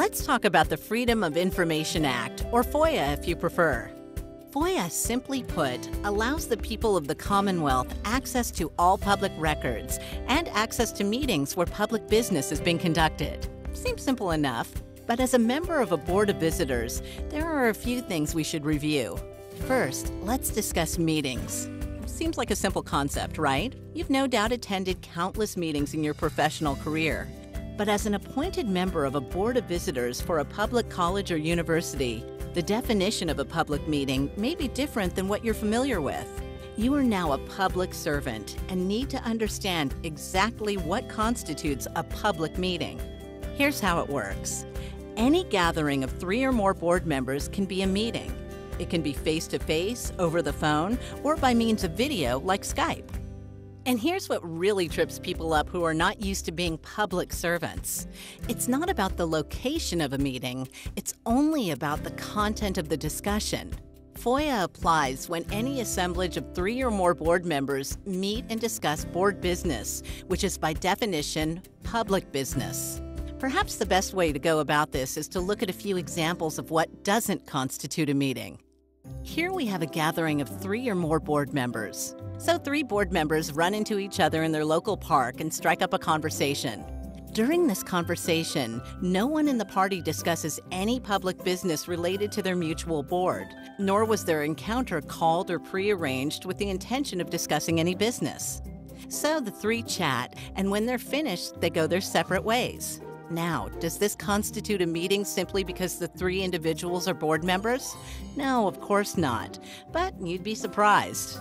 Let's talk about the Freedom of Information Act, or FOIA if you prefer. FOIA, simply put, allows the people of the Commonwealth access to all public records and access to meetings where public business is being conducted. Seems simple enough, but as a member of a board of visitors, there are a few things we should review. First, let's discuss meetings. Seems like a simple concept, right? You've no doubt attended countless meetings in your professional career. But as an appointed member of a board of visitors for a public college or university, the definition of a public meeting may be different than what you're familiar with. You are now a public servant and need to understand exactly what constitutes a public meeting. Here's how it works any gathering of three or more board members can be a meeting. It can be face to face, over the phone, or by means of video like Skype. And here's what really trips people up who are not used to being public servants it's not about the location of a meeting, it's only about the content of the discussion. FOIA applies when any assemblage of three or more board members meet and discuss board business, which is by definition public business. Perhaps the best way to go about this is to look at a few examples of what doesn't constitute a meeting. Here we have a gathering of three or more board members. So, three board members run into each other in their local park and strike up a conversation. During this conversation, no one in the party discusses any public business related to their mutual board, nor was their encounter called or prearranged with the intention of discussing any business. So the three chat, and when they're finished, they go their separate ways. Now, does this constitute a meeting simply because the three individuals are board members? No, of course not, but you'd be surprised.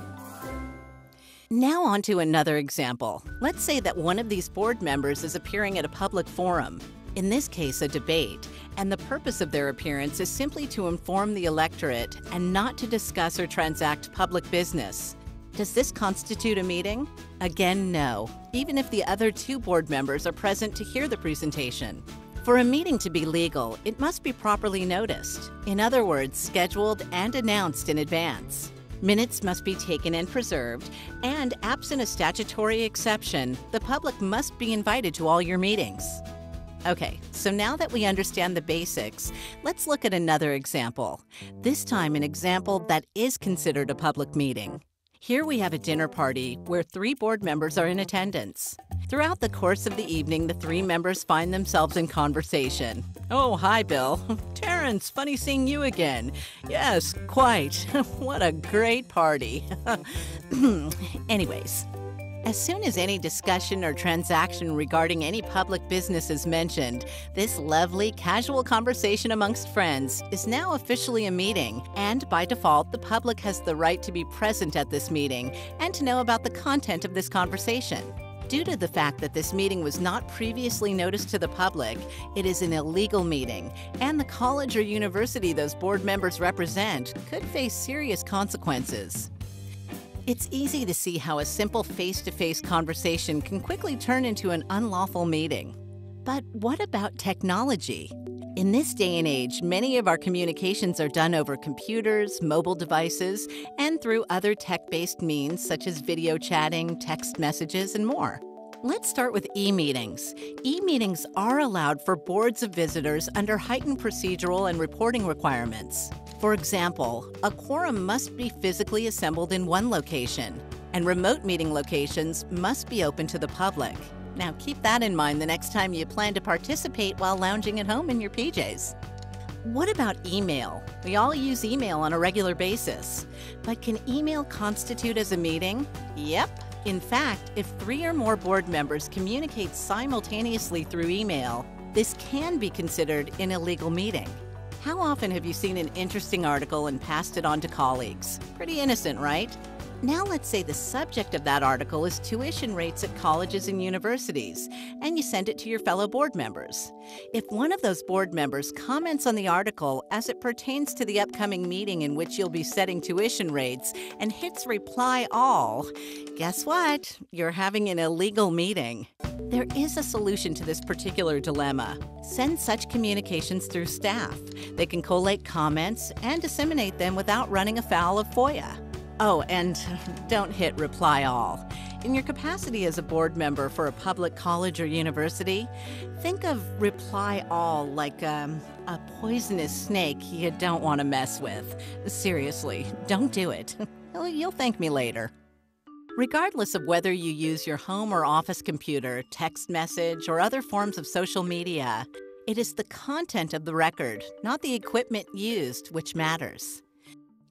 Now, on to another example. Let's say that one of these board members is appearing at a public forum, in this case, a debate, and the purpose of their appearance is simply to inform the electorate and not to discuss or transact public business. Does this constitute a meeting? Again, no, even if the other two board members are present to hear the presentation. For a meeting to be legal, it must be properly noticed. In other words, scheduled and announced in advance. Minutes must be taken and preserved, and absent a statutory exception, the public must be invited to all your meetings. Okay, so now that we understand the basics, let's look at another example. This time, an example that is considered a public meeting. Here we have a dinner party where three board members are in attendance. Throughout the course of the evening, the three members find themselves in conversation. Oh, hi, Bill. Terrence, funny seeing you again. Yes, quite. what a great party. Anyways, as soon as any discussion or transaction regarding any public business is mentioned, this lovely, casual conversation amongst friends is now officially a meeting, and by default, the public has the right to be present at this meeting and to know about the content of this conversation. Due to the fact that this meeting was not previously noticed to the public, it is an illegal meeting, and the college or university those board members represent could face serious consequences. It's easy to see how a simple face to face conversation can quickly turn into an unlawful meeting. But what about technology? In this day and age, many of our communications are done over computers, mobile devices, and through other tech based means such as video chatting, text messages, and more. Let's start with e meetings. E meetings are allowed for boards of visitors under heightened procedural and reporting requirements. For example, a quorum must be physically assembled in one location, and remote meeting locations must be open to the public. Now, keep that in mind the next time you plan to participate while lounging at home in your PJs. What about email? We all use email on a regular basis. But can email constitute as a meeting? Yep. In fact, if three or more board members communicate simultaneously through email, this can be considered an illegal meeting. How often have you seen an interesting article and passed it on to colleagues? Pretty innocent, right? Now, let's say the subject of that article is tuition rates at colleges and universities, and you send it to your fellow board members. If one of those board members comments on the article as it pertains to the upcoming meeting in which you'll be setting tuition rates and hits reply all, guess what? You're having an illegal meeting. There is a solution to this particular dilemma. Send such communications through staff. They can collate comments and disseminate them without running afoul of FOIA. Oh, and don't hit reply all. In your capacity as a board member for a public college or university, think of reply all like um, a poisonous snake you don't want to mess with. Seriously, don't do it. You'll thank me later. Regardless of whether you use your home or office computer, text message, or other forms of social media, it is the content of the record, not the equipment used, which matters.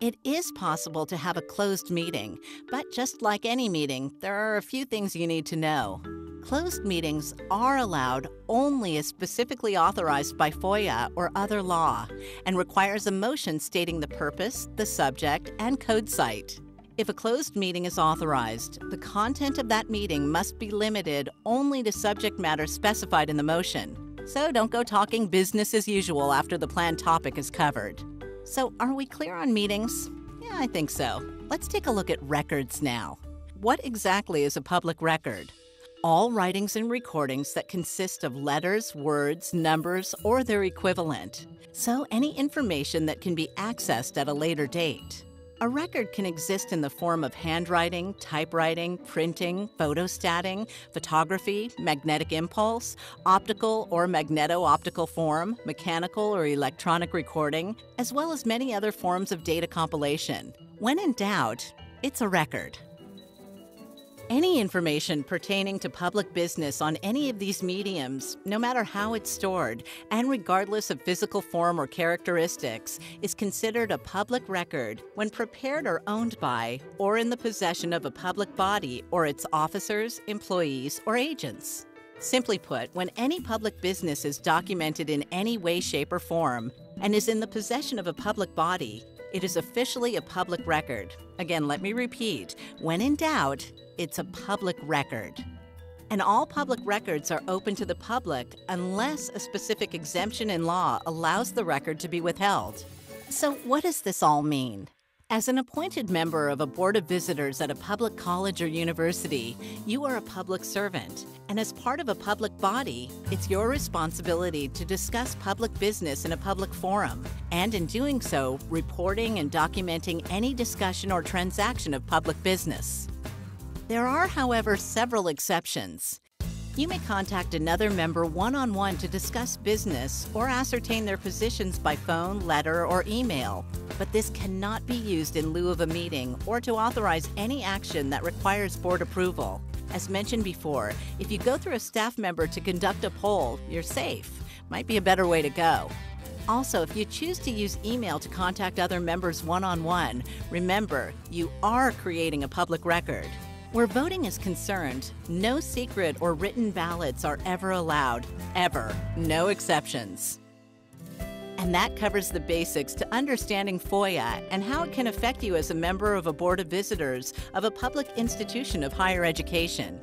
It is possible to have a closed meeting, but just like any meeting, there are a few things you need to know. Closed meetings are allowed only as specifically authorized by FOIA or other law and requires a motion stating the purpose, the subject, and code cite. If a closed meeting is authorized, the content of that meeting must be limited only to subject matter specified in the motion. So don't go talking business as usual after the planned topic is covered. So, are we clear on meetings? Yeah, I think so. Let's take a look at records now. What exactly is a public record? All writings and recordings that consist of letters, words, numbers, or their equivalent. So, any information that can be accessed at a later date. A record can exist in the form of handwriting, typewriting, printing, photostatting, photography, magnetic impulse, optical or magneto optical form, mechanical or electronic recording, as well as many other forms of data compilation. When in doubt, it's a record. Any information pertaining to public business on any of these mediums, no matter how it's stored, and regardless of physical form or characteristics, is considered a public record when prepared or owned by, or in the possession of a public body or its officers, employees, or agents. Simply put, when any public business is documented in any way, shape, or form, and is in the possession of a public body, it is officially a public record. Again, let me repeat when in doubt, it's a public record. And all public records are open to the public unless a specific exemption in law allows the record to be withheld. So, what does this all mean? As an appointed member of a board of visitors at a public college or university, you are a public servant. And as part of a public body, it's your responsibility to discuss public business in a public forum, and in doing so, reporting and documenting any discussion or transaction of public business. There are, however, several exceptions. You may contact another member one on one to discuss business or ascertain their positions by phone, letter, or email, but this cannot be used in lieu of a meeting or to authorize any action that requires board approval. As mentioned before, if you go through a staff member to conduct a poll, you're safe. Might be a better way to go. Also, if you choose to use email to contact other members one on one, remember, you are creating a public record. Where voting is concerned, no secret or written ballots are ever allowed, ever, no exceptions. And that covers the basics to understanding FOIA and how it can affect you as a member of a board of visitors of a public institution of higher education.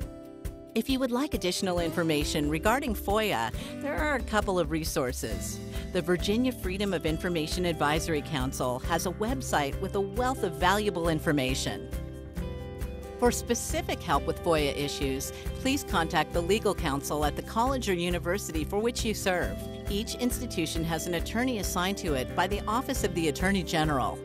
If you would like additional information regarding FOIA, there are a couple of resources. The Virginia Freedom of Information Advisory Council has a website with a wealth of valuable information. For specific help with FOIA issues, please contact the legal counsel at the college or university for which you serve. Each institution has an attorney assigned to it by the Office of the Attorney General.